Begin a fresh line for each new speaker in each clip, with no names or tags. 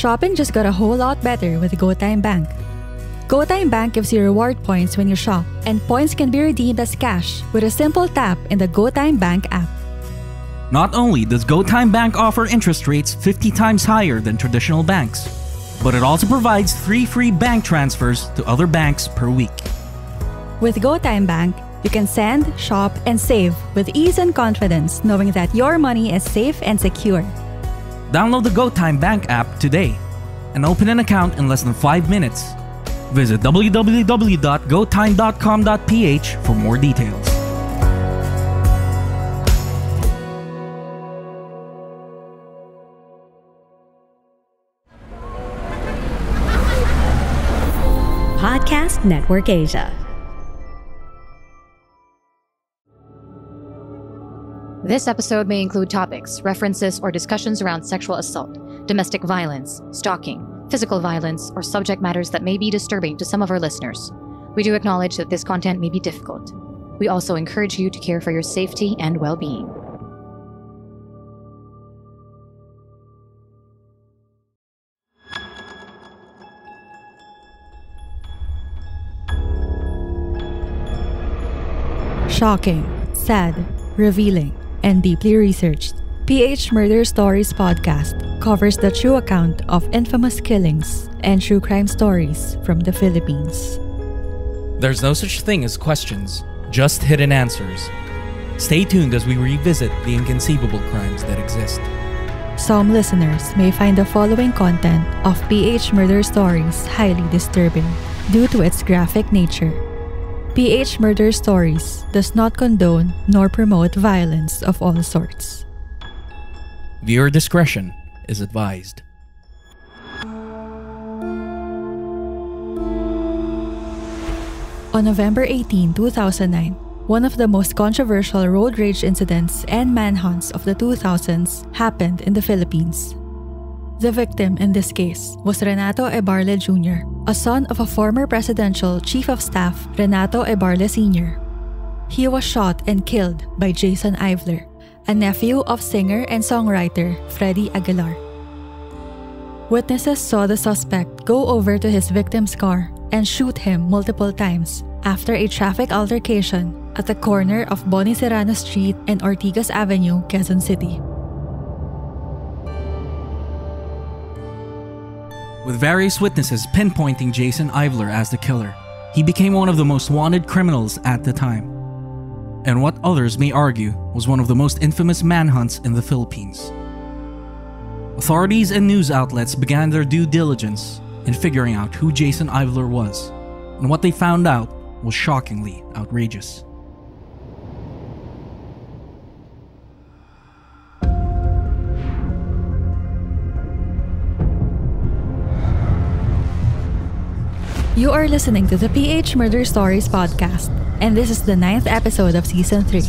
Shopping just got a whole lot better with GoTyme Bank. GoTyme Bank gives you reward points when you shop, and points can be redeemed as cash with a simple tap in the GoTyme Bank app.
Not only does GoTyme Bank offer interest rates 50 times higher than traditional banks, but it also provides three free bank transfers to other banks per week.
With GoTyme Bank, you can send, shop, and save with ease and confidence knowing that your money is safe and secure.
Download the GoTyme Bank app today and open an account in less than 5 minutes. Visit www.gotyme.com.ph for more details.
Podcast Network Asia.
This episode may include topics, references, or discussions around sexual assault, domestic violence, stalking, physical violence, or subject matters that may be disturbing to some of our listeners. We do acknowledge that this content may be difficult. We also encourage you to care for your safety and well being.
Shocking, sad, revealing, and deeply researched. PH Murder Stories podcast covers the true account of infamous killings and true crime stories from the Philippines.
There's no such thing as questions, just hidden answers. Stay tuned as we revisit the inconceivable crimes that exist.
Some listeners may find the following content of PH Murder Stories highly disturbing due to its graphic nature. PH Murder Stories does not condone nor promote violence of all sorts.
Viewer discretion is advised.
On November 18, 2009, one of the most controversial road rage incidents and manhunts of the 2000s happened in the Philippines. The victim in this case was Renato Ebarle Jr., a son of a former presidential chief of staff, Renato Ebarle Sr. He was shot and killed by Jason Ivler, a nephew of singer and songwriter Freddie Aguilar. Witnesses saw the suspect go over to his victim's car and shoot him multiple times after a traffic altercation at the corner of Boni Serrano Street and Ortigas Avenue, Quezon City.
With various witnesses pinpointing Jason Ivler as the killer, he became one of the most wanted criminals at the time. And what others may argue was one of the most infamous manhunts in the Philippines. Authorities and news outlets began their due diligence in figuring out who Jason Ivler was, and what they found out was shockingly outrageous.
You are listening to the PH Murder Stories podcast, and this is the ninth episode of season 3.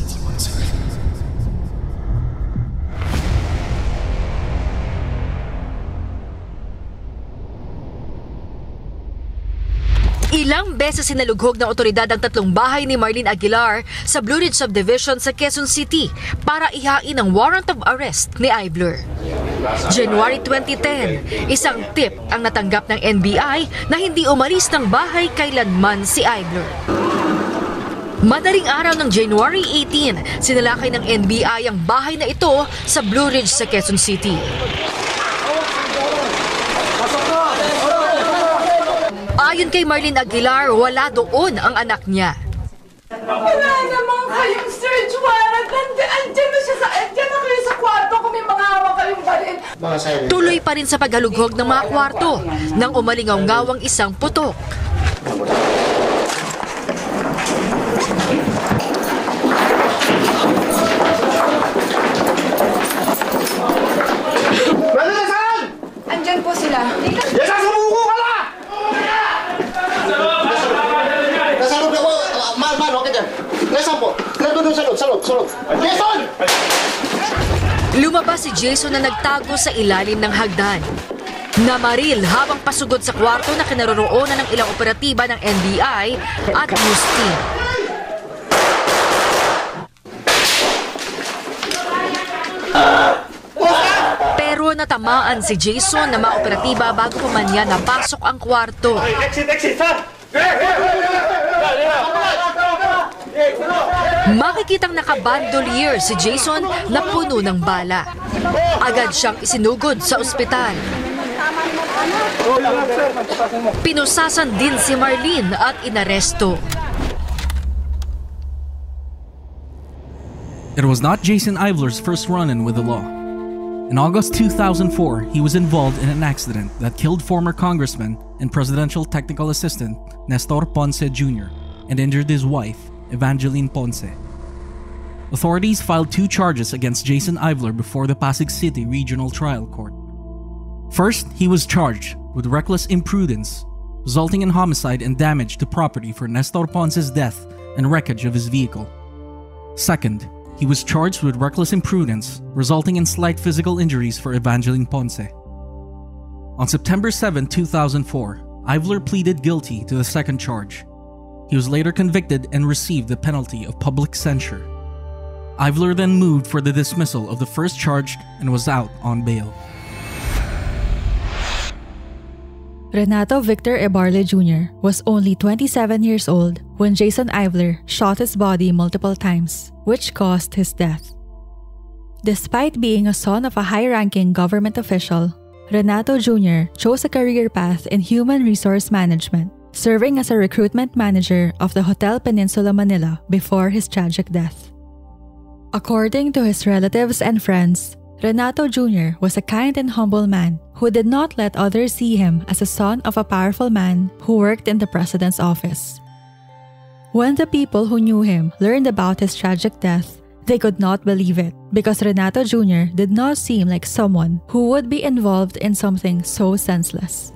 Ilang beses sinalughog ng otoridad ang tatlong bahay ni Marlene Aguilar sa Blue Ridge Subdivision sa Quezon City para ihain ang warrant of arrest ni Ivler. January 2010, isang tip ang natanggap ng NBI na hindi umalis ng bahay kailanman si Ivler. Madaling araw ng January 18, sinalakay ng NBI ang bahay na ito sa Blue Ridge sa Quezon City. Ayon kay Marlene Aguilar, wala doon ang anak niya.
Wala naman kayong search warrant. Nandiyan, andyan na siya sa, andyan na kayo sa kwarto kung may mga hawak kayong balin.
Tuloy pa rin sa paghalughog ng mga kwarto nang umalingaw-ngawang isang putok.
Andyan po sila.
Nasa loob ako, uh, man, man, okay Nasaan po? Nandun doon sa loob, sa loob, sa loob. Jason!
Lumabas si Jason na nagtago sa ilalim ng hagdan. Namaril habang pasugod sa kwarto na kinaroroonan ng ilang operatiba ng NBI at news team. Pero natamaan si Jason na maoperatiba bago pa man niya napasok ang kwarto. Makikitang nakabandolier si Jason na puno ng bala. Agad siyang isinugod sa ospital. Pinusasan din si Marlene at inaresto.
It was not Jason Ivler's first run-in with the law. In August 2004, he was involved in an accident that killed former Congressman and Presidential Technical Assistant Nestor Ponce Jr. and injured his wife, Evangeline Ponce. Authorities filed two charges against Jason Ivler before the Pasig City Regional Trial Court. First, he was charged with reckless imprudence, resulting in homicide and damage to property for Nestor Ponce's death and wreckage of his vehicle. Second, he was charged with reckless imprudence, resulting in slight physical injuries for Evangeline Ponce. On September 7, 2004, Ivler pleaded guilty to the second charge. He was later convicted and received the penalty of public censure. Ivler then moved for the dismissal of the first charge and was out on bail.
Renato Victor Ebarle Jr. was only 27 years old when Jason Ivler shot his body multiple times, which caused his death. Despite being a son of a high ranking government official, Renato Jr. chose a career path in human resource management, serving as a recruitment manager of the Hotel Peninsula Manila before his tragic death. According to his relatives and friends, Renato Jr. was a kind and humble man who did not let others see him as a son of a powerful man who worked in the president's office. When the people who knew him learned about his tragic death, they could not believe it because Renato Jr. did not seem like someone who would be involved in something so senseless.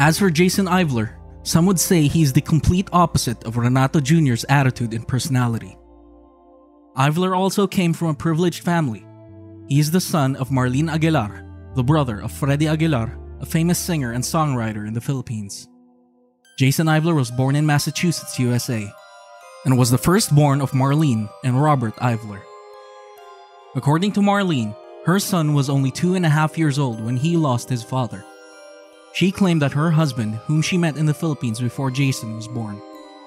As for Jason Ivler, some would say he's the complete opposite of Renato Jr.'s attitude and personality. Ivler also came from a privileged family. He is the son of Marlene Aguilar, the brother of Freddie Aguilar, a famous singer and songwriter in the Philippines. Jason Ivler was born in Massachusetts, USA, and was the firstborn of Marlene and Robert Ivler. According to Marlene, her son was only two and a half years old when he lost his father. She claimed that her husband, whom she met in the Philippines before Jason was born,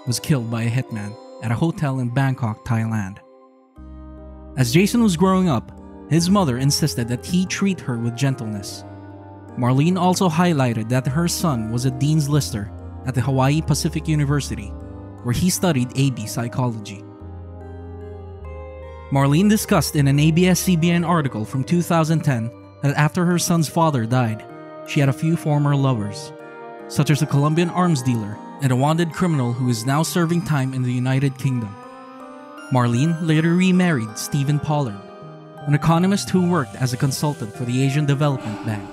was killed by a hitman at a hotel in Bangkok, Thailand. As Jason was growing up, his mother insisted that he treat her with gentleness. Marlene also highlighted that her son was a Dean's Lister at the Hawaii Pacific University, where he studied AB psychology. Marlene discussed in an ABS CBN article from 2010 that after her son's father died, she had a few former lovers, such as a Colombian arms dealer and a wanted criminal who is now serving time in the United Kingdom. Marlene later remarried Stephen Pollard, an economist who worked as a consultant for the Asian Development Bank.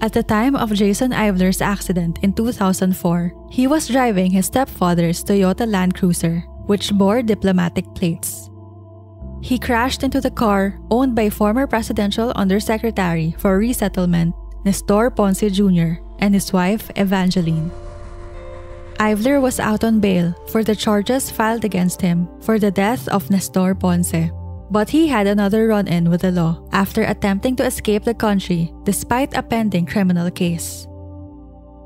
At the time of Jason Ivler's accident in 2004, he was driving his stepfather's Toyota Land Cruiser, which bore diplomatic plates. He crashed into the car owned by former Presidential Undersecretary for Resettlement Nestor Ponce Jr. and his wife Evangeline. Ivler was out on bail for the charges filed against him for the death of Nestor Ponce. But he had another run in with the law after attempting to escape the country despite a pending criminal case.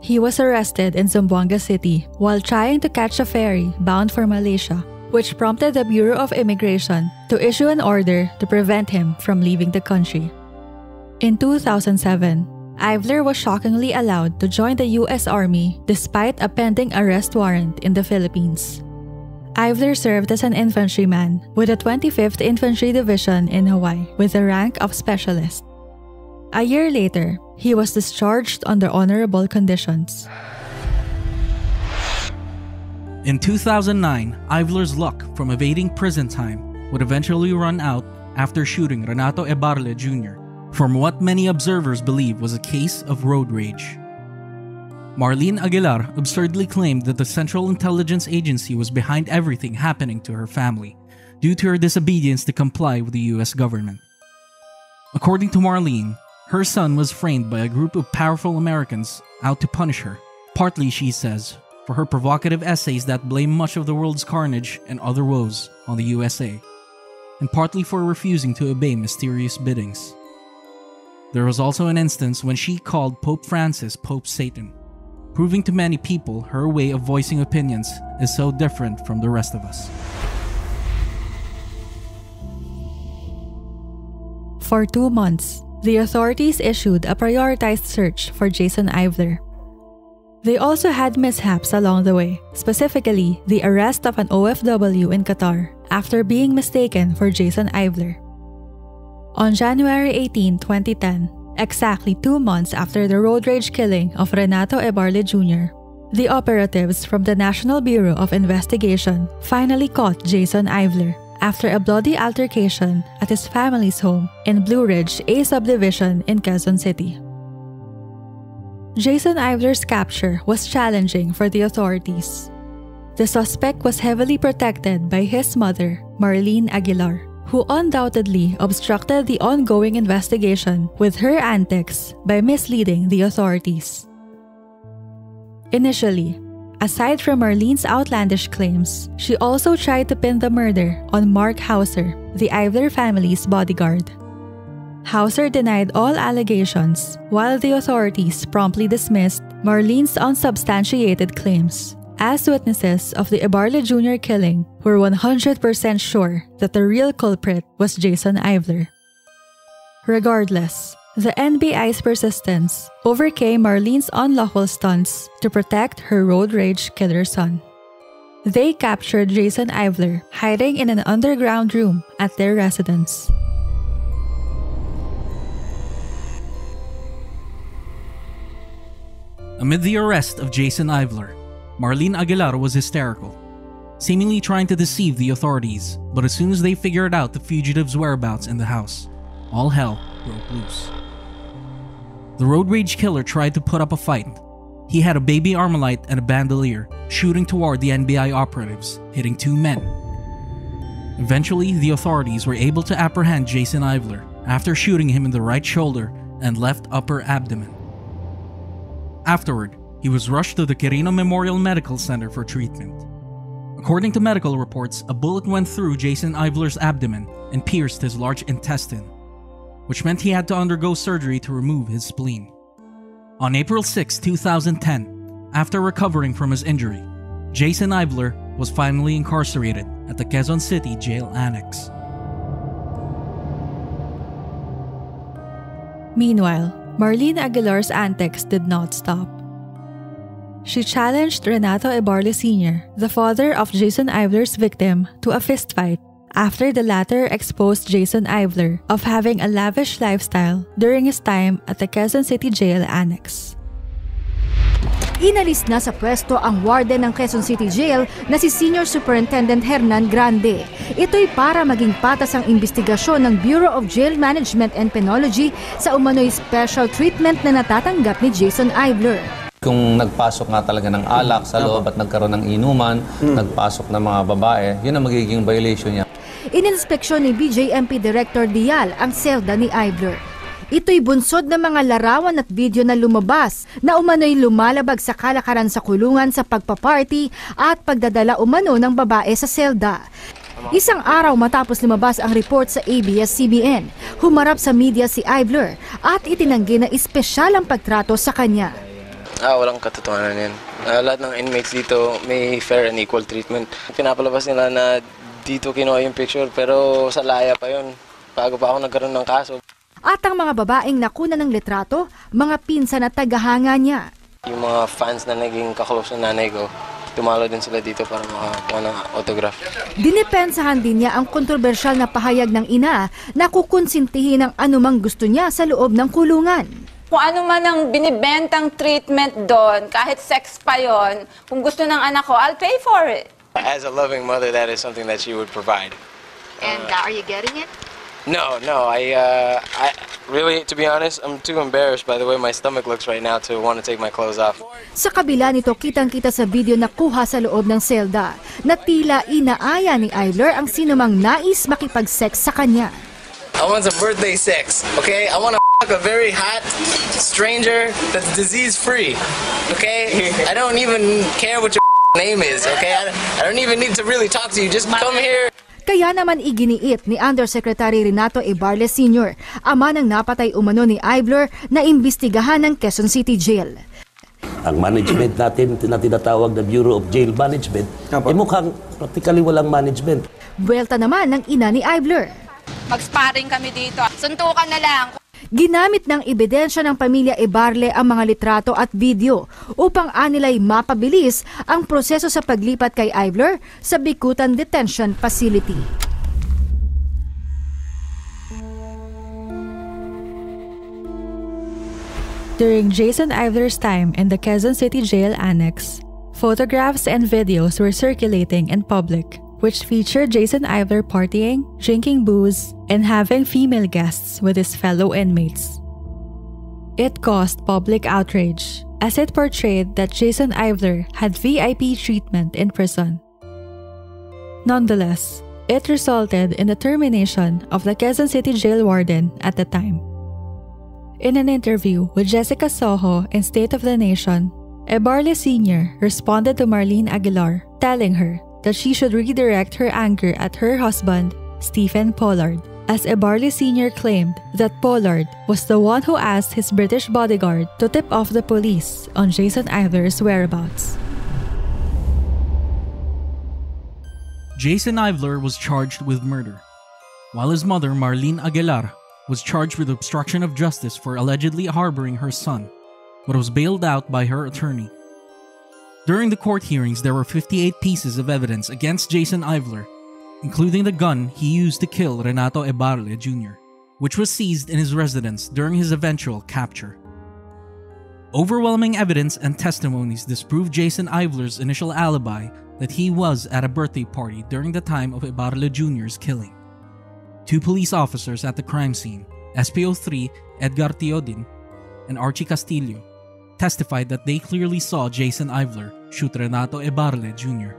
He was arrested in Zamboanga City while trying to catch a ferry bound for Malaysia, which prompted the Bureau of Immigration to issue an order to prevent him from leaving the country. In 2007, Ivler was shockingly allowed to join the US Army despite a pending arrest warrant in the Philippines. Ivler served as an infantryman with the 25th Infantry Division in Hawaii with the rank of specialist. A year later, he was discharged under honorable conditions.
In 2009, Ivler's luck from evading prison time would eventually run out after shooting Renato Ebarle Jr. from what many observers believe was a case of road rage. Marlene Aguilar absurdly claimed that the Central Intelligence Agency was behind everything happening to her family due to her disobedience to comply with the US government. According to Marlene, her son was framed by a group of powerful Americans out to punish her, partly, she says, for her provocative essays that blame much of the world's carnage and other woes on the USA, and partly for refusing to obey mysterious biddings. There was also an instance when she called Pope Francis Pope Satan, proving to many people her way of voicing opinions is so different from the rest of us.
For two months, the authorities issued a prioritized search for Jason Ivler. They also had mishaps along the way, specifically the arrest of an OFW in Qatar after being mistaken for Jason Ivler. On January 18, 2010, exactly two months after the road rage killing of Renato Ebarle Jr., the operatives from the National Bureau of Investigation finally caught Jason Ivler after a bloody altercation at his family's home in Blue Ridge, a subdivision in Quezon City. Jason Ivler's capture was challenging for the authorities. The suspect was heavily protected by his mother, Marlene Aguilar, who undoubtedly obstructed the ongoing investigation with her antics by misleading the authorities. Initially, aside from Marlene's outlandish claims, she also tried to pin the murder on Mark Hauser, the Ivler family's bodyguard. Hauser denied all allegations, while the authorities promptly dismissed Marlene's unsubstantiated claims as witnesses of the Ebarle Jr. killing were 100% sure that the real culprit was Jason Ivler. Regardless, the NBI's persistence overcame Marlene's unlawful stunts to protect her road rage killer son. They captured Jason Ivler hiding in an underground room at their residence.
Amid the arrest of Jason Ivler, Marlene Aguilar was hysterical, seemingly trying to deceive the authorities, but as soon as they figured out the fugitive's whereabouts in the house, all hell broke loose. The road rage killer tried to put up a fight. He had a baby Armalite and a bandolier, shooting toward the NBI operatives, hitting two men. Eventually, the authorities were able to apprehend Jason Ivler after shooting him in the right shoulder and left upper abdomen. Afterward, he was rushed to the Quirino Memorial Medical Center for treatment. According to medical reports, a bullet went through Jason Ivler's abdomen and pierced his large intestine, which meant he had to undergo surgery to remove his spleen. On April 6, 2010, after recovering from his injury, Jason Ivler was finally incarcerated at the Quezon City Jail Annex.
Meanwhile, Marlene Aguilar's antics did not stop. She challenged Renato Ebarle Sr., the father of Jason Ivler's victim, to a fistfight after the latter exposed Jason Ivler of having a lavish lifestyle during his time at the Quezon City Jail Annex.
Inalis na sa pwesto ang warden ng Quezon City Jail na si Senior Superintendent Hernan Grande. Ito'y para maging patas ang investigasyon ng Bureau of Jail Management and Penology sa umano'y special treatment na natatanggap ni Jason Ivler.
Kung nagpasok nga talaga ng alak sa loob at nagkaroon ng inuman, nagpasok ng mga babae, yun ang magiging violation niya.
Ininspeksyon ni BJMP Director Dial ang selda ni Ivler. Ito'y bunsod ng mga larawan at video na lumabas na umano'y lumalabag sa kalakaran sa kulungan sa pagpaparty at pagdadala umano ng babae sa selda. Isang araw matapos lumabas ang report sa ABS-CBN, humarap sa media si Ivler at itinanggi na espesyal ang pagtrato sa kanya.
Ah, walang katotohanan yan. Ah, lahat ng inmates dito may fair and equal treatment. Pinapalabas nila na dito kinuha yung picture pero sa laya pa yun. Bago pa ako nagkaroon ng kaso.
At ang mga babaeng nakuna ng litrato, mga pinsan at tagahanga niya.
Yung mga fans na naging kaklose ng nanay ko, tumalo din sila dito para makakuha ng autograph.
Dinipensahan din niya ang kontrobersyal na pahayag ng ina na kukonsintihin ang anumang gusto niya sa loob ng kulungan.
Kung ano man ang binibentang treatment doon, kahit sex pa yon, kung gusto ng anak ko, I'll pay for it.
As a loving mother, that is something that she would provide.
And uh, are you getting it?
No, no, I, uh, I really, to be honest, I'm too embarrassed by the way my stomach looks right now to want to take my clothes off.
Sa kabila nito, kitang-kita sa video na kuha sa loob ng selda na tila inaaya ni Ivler ang sinumang nais makipag-sex sa kanya.
I want some birthday sex, okay? I want to a very hot stranger that's disease free. Okay? I don't even care what your name is. Okay? I don't even need to really talk to you. Just come here.
Kaya naman iginiit ni Undersecretary Renato Ibarle Sr., ama ng napatay umano ni Ivler na imbestigahan ng Quezon City Jail.
Ang management natin na tinatawag na Bureau of Jail Management, eh mukhang practically walang management.
Buwelta naman ng ina ni Ivler.
Mag-sparring kami dito. Suntukan na lang.
Ginamit ng ebidensya ng pamilya Ibarle ang mga litrato at video upang anilay mapabilis ang proseso sa paglipat kay Ivler sa Bikutan Detention Facility.
During Jason Ivler's time in the Quezon City Jail Annex, photographs and videos were circulating in public, which featured Jason Ivler partying, drinking booze, and having female guests with his fellow inmates. It caused public outrage as it portrayed that Jason Ivler had VIP treatment in prison. Nonetheless, it resulted in the termination of the Quezon City jail warden at the time. In an interview with Jessica Soho in State of the Nation, Ebarle Sr. responded to Marlene Aguilar, telling her that she should redirect her anger at her husband, Stephen Pollard, as Ebarle Sr. claimed that Pollard was the one who asked his British bodyguard to tip off the police on Jason Ivler's whereabouts.
Jason Ivler was charged with murder, while his mother, Marlene Aguilar, was charged with obstruction of justice for allegedly harboring her son, but was bailed out by her attorney. During the court hearings, there were 58 pieces of evidence against Jason Ivler, including the gun he used to kill Renato Ebarle Jr., which was seized in his residence during his eventual capture. Overwhelming evidence and testimonies disproved Jason Ivler's initial alibi that he was at a birthday party during the time of Ebarle Jr.'s killing. Two police officers at the crime scene, SPO3 Edgar Teodin and Archie Castillo, testified that they clearly saw Jason Ivler shoot Renato Ebarle Jr.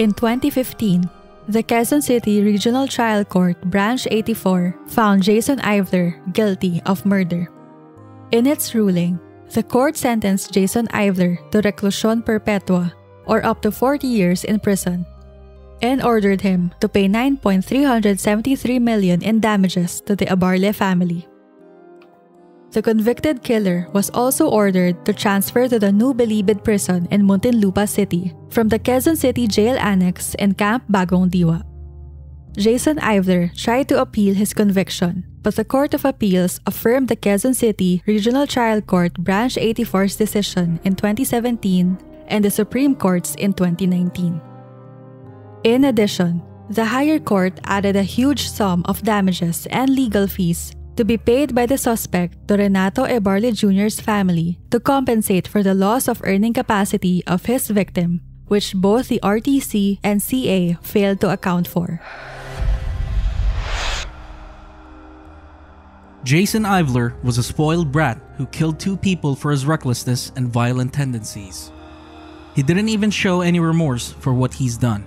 In 2015, the Quezon City Regional Trial Court Branch 84 found Jason Ivler guilty of murder. In its ruling, the court sentenced Jason Ivler to reclusion perpetua or up to 40 years in prison and ordered him to pay 9.373 million in damages to the Ebarle family. The convicted killer was also ordered to transfer to the new Bilibid prison in Muntinlupa City from the Quezon City Jail Annex in Camp Bagong Diwa. Jason Ivler tried to appeal his conviction, but the Court of Appeals affirmed the Quezon City Regional Trial Court Branch 84's decision in 2017 and the Supreme Court's in 2019. In addition, the higher court added a huge sum of damages and legal fees to be paid by the suspect to Renato Ebarle Jr.'s family to compensate for the loss of earning capacity of his victim, which both the RTC and CA failed to account for.
Jason Ivler was a spoiled brat who killed two people for his recklessness and violent tendencies. He didn't even show any remorse for what he's done.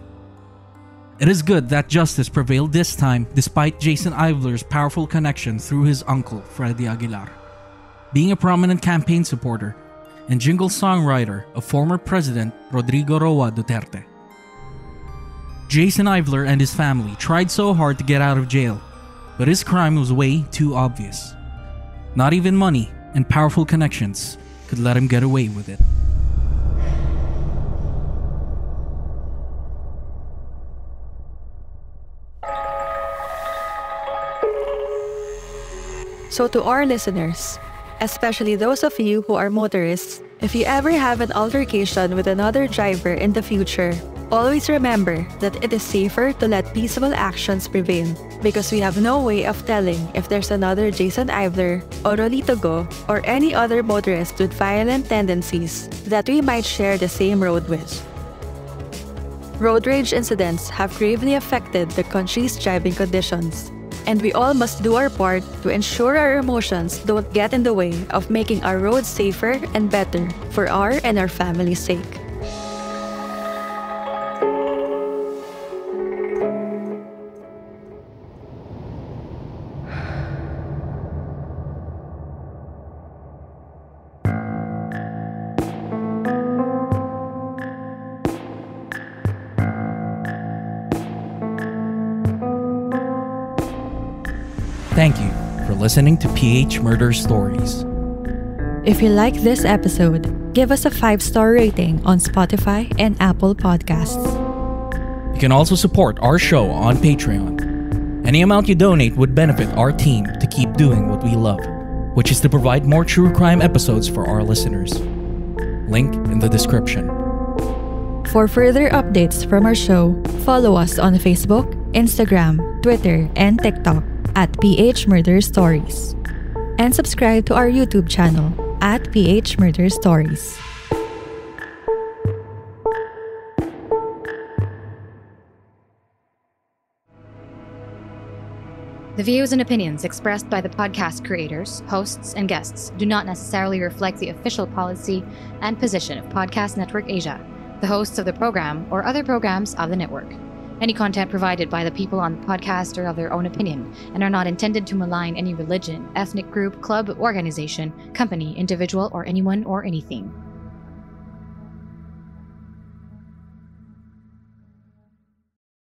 It is good that justice prevailed this time despite Jason Ivler's powerful connection through his uncle, Freddie Aguilar. Being a prominent campaign supporter and jingle songwriter of former President Rodrigo Roa Duterte. Jason Ivler and his family tried so hard to get out of jail, but his crime was way too obvious. Not even money and powerful connections could let him get away with it.
So, to our listeners, especially those of you who are motorists, if you ever have an altercation with another driver in the future, always remember that it is safer to let peaceful actions prevail because we have no way of telling if there's another Jason Ivler or Rolito Go or any other motorist with violent tendencies that we might share the same road with. Road rage incidents have gravely affected the country's driving conditions and we all must do our part to ensure our emotions don't get in the way of making our roads safer and better for our and our family's sake.
Listening to PH Murder Stories.
If you like this episode, give us a five star rating on Spotify and Apple Podcasts.
You can also support our show on Patreon. Any amount you donate would benefit our team to keep doing what we love, which is to provide more true crime episodes for our listeners. Link in the description.
For further updates from our show, follow us on Facebook, Instagram, Twitter, and TikTok at PH Murder Stories. And subscribe to our YouTube channel at PH Murder Stories.
The views and opinions expressed by the podcast creators, hosts, and guests do not necessarily reflect the official policy and position of Podcast Network Asia, the hosts of the program, or other programs of the network. Any content provided by the people on the podcast are of their own opinion and are not intended to malign any religion, ethnic group, club, organization, company, individual, or anyone or anything.